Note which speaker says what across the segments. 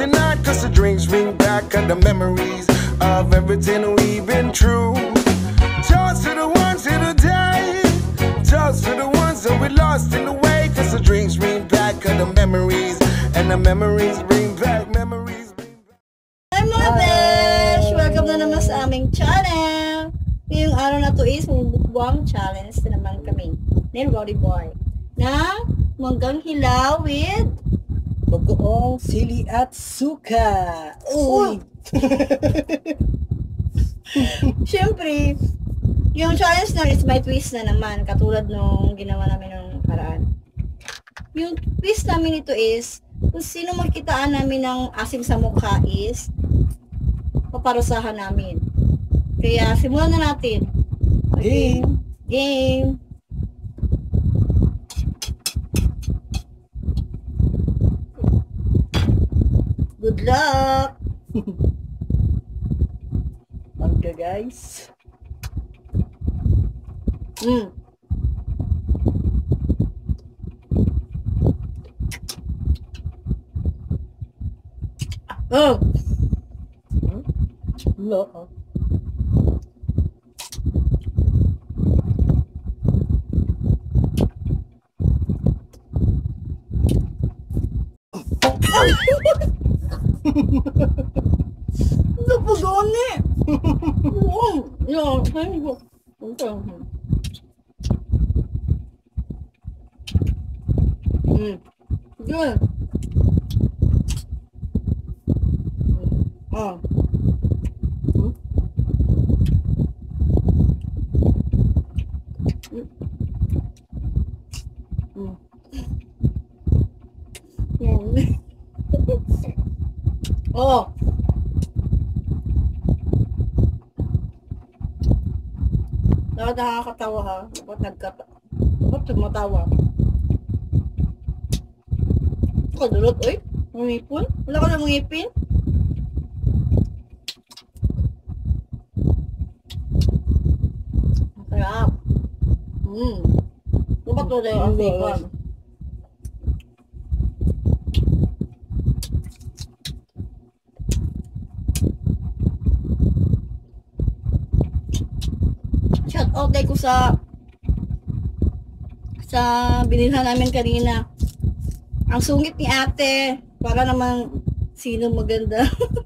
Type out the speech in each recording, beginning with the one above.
Speaker 1: it not, cause the drinks bring back of the memories of everything we've been through. Toast to the ones that died. Toast to the ones that we lost in the way, cause the drinks bring back the memories. And the memories bring back memories. Bring back.
Speaker 2: Hi mga! Welcome na naman sa aming channel! Ngayong araw na to is mukbang challenge na naman kami ni Roddy Boy na manggang hilaw with
Speaker 3: Bagoong sili at suka.
Speaker 2: Uy! Siyempre, yung challenge na is may twist na naman katulad nung ginawa namin nung paraan. Yung twist namin ito is kung sino magkitaan namin ng asim sa mukha is paparusahan namin. Kaya simulan na natin.
Speaker 3: Game.
Speaker 2: Game. Good luck!
Speaker 3: Mangga guys.
Speaker 2: Mm. Oh,
Speaker 3: Lo.
Speaker 2: Good. Hmm? Mm. Mm. oh. Nakakatawa ha. Dapat nagkata... Dapat tumatawa. Kadulot, oy. Umipon? Wala ka na ngipin? Sarap. Hmm. Dapat wala yung
Speaker 3: Mm,
Speaker 2: asikan. Shout out ko sa sa binilhan namin kanina. Ang sungit ni ate, para naman sino maganda.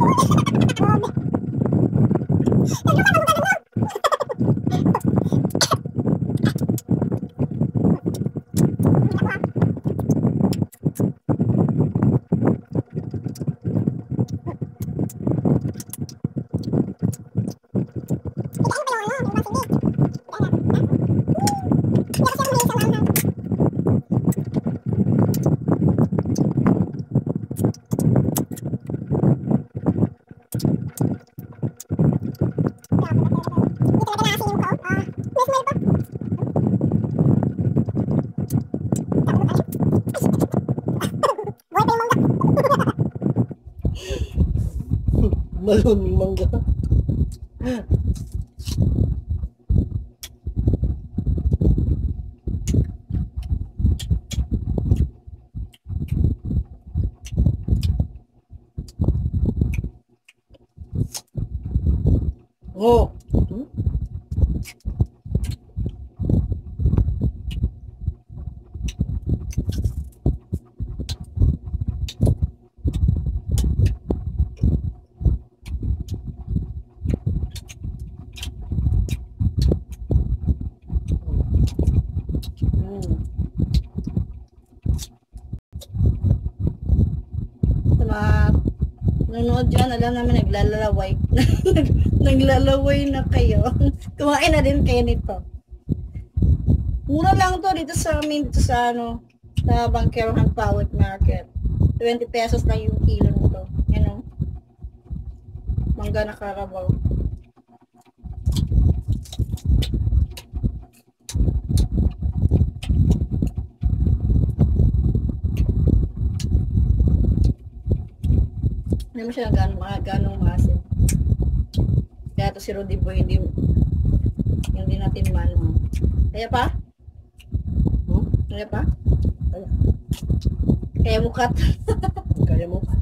Speaker 3: I'm balon mangga.
Speaker 2: Oh, nanonood dyan, alam namin naglalaway. naglalaway na kayo. Kumain na din kayo nito. Mura lang to dito sa amin, dito sa ano, sa Bangkerohan Powet Market. 20 pesos lang yung kilo nito. Yan o. Mangga na karabaw. Hindi mo siya gano'ng mga ganong maasim. Kaya to si Rudy Boy, hindi, hindi natin man. Kaya pa?
Speaker 3: Hmm?
Speaker 2: Kaya pa?
Speaker 3: Kaya.
Speaker 2: Kaya.
Speaker 3: Kaya mo pa.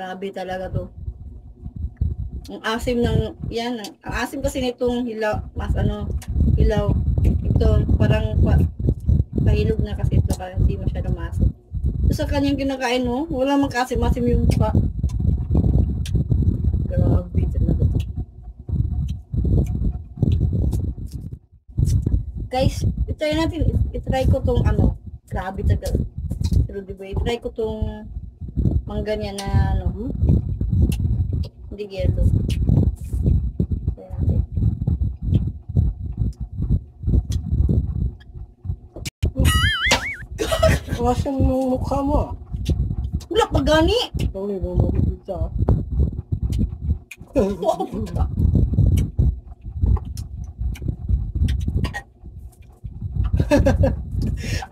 Speaker 2: Grabe talaga to. Ang asim ng, yan, ang asim kasi nitong hilaw, mas ano, hilaw. Ito, parang pa, pahilog na kasi ito, kaya hindi masyado masim. So, sa kanyang kinakain, no, wala mang kasim-masim yung pa. Grabe talaga to. Guys, itry natin, itry ko tong ano, grabe talaga. Pero di ba, itry ko tong mangga niya na ano,
Speaker 3: Hmm?
Speaker 2: hindi natin.
Speaker 3: Kawasan mo mukha mo ah.
Speaker 2: Wala pa gani!
Speaker 3: Na yung makikita ah.
Speaker 2: Wow, puta.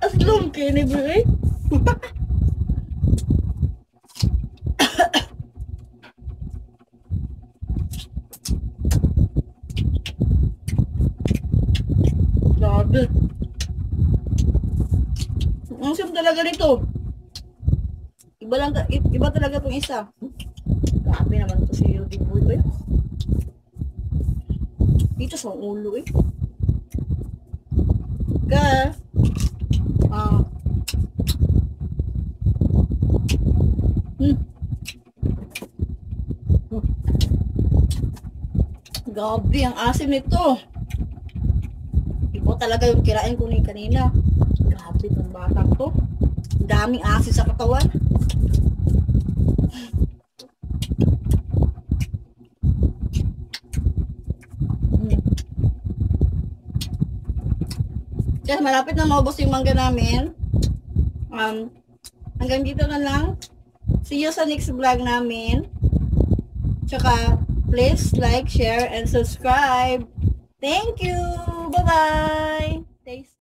Speaker 2: Aslom kayo ni bro eh. Grabe. Ang sim talaga nito. Iba lang, iba talaga tong isa. Grabe naman to si Rudy Boy ko eh. Dito sa ulo eh. Ka. Ah. Hmm. Grabe, ang asim nito. Talaga yung kirain ko ni kanina. Grabe batang to. Ang daming asim sa katawan. Hmm. Kaya malapit na maubos yung mangga namin. Um, hanggang dito na lang. See you sa next vlog namin. Tsaka, please like, share, and subscribe. Thank you! Bye-bye! Stay